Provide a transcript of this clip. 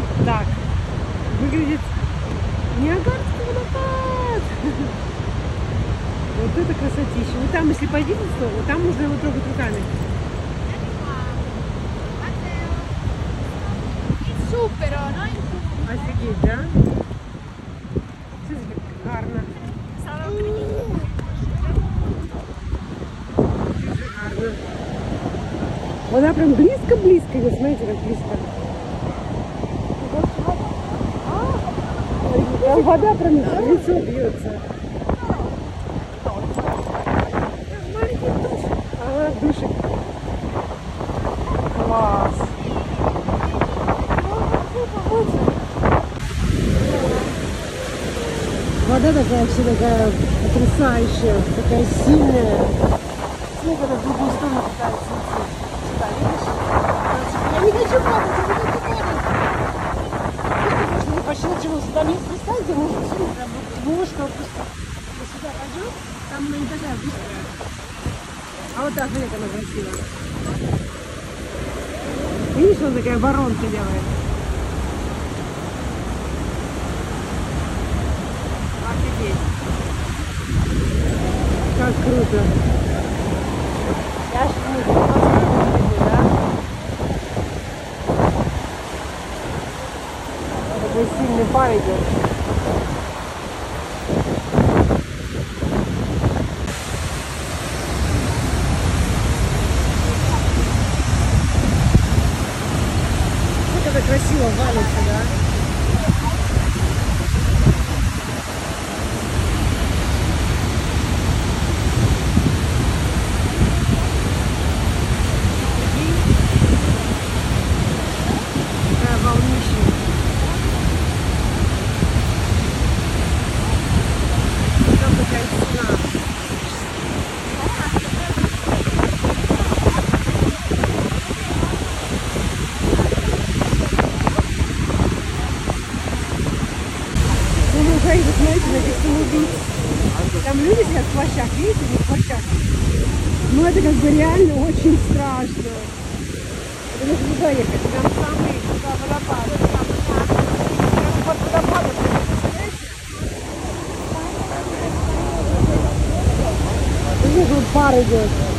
Вот так. Выглядит Ниагарский водопад. Вот это красотища. Вот там, если пойти в сторону, там можно его трогать руками. Il fumo. Офигеть, да? Смотрите, как гарно. Гарно. Вода прям близко-близко. Вот смотрите, как близко. Там вода в лицо бьется. Ага, душик. Класс. Вода такая вообще такая потрясающая, такая сильная. Снег она в другую сторону пытается идти. Сюда, видишь? Я не хочу падать, я не хочу падать. Можно не почти начало сюда место ставить, где можно сильно прям вот Мы сюда пойдем, там такая быстрая. А вот так, смотри, она красиво. Видишь, он такая воронка делает. Офигеть. Как круто. Я ж не знаю, да? Такой сильный пар идет. Красиво валится, да? Такая волнища. Там такая стена. Вы уже смотрите на этих самоубийц. Там люди сидят в плащах, видите, не в плащах. Ну, это как бы реально очень страшно. Это нужно туда ехать. Там самый туда водопад. Вот пар идет.